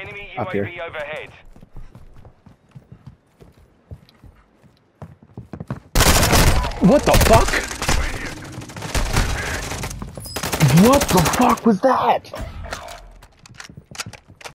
Enemy Up here. Overhead. What the fuck? What the fuck was that?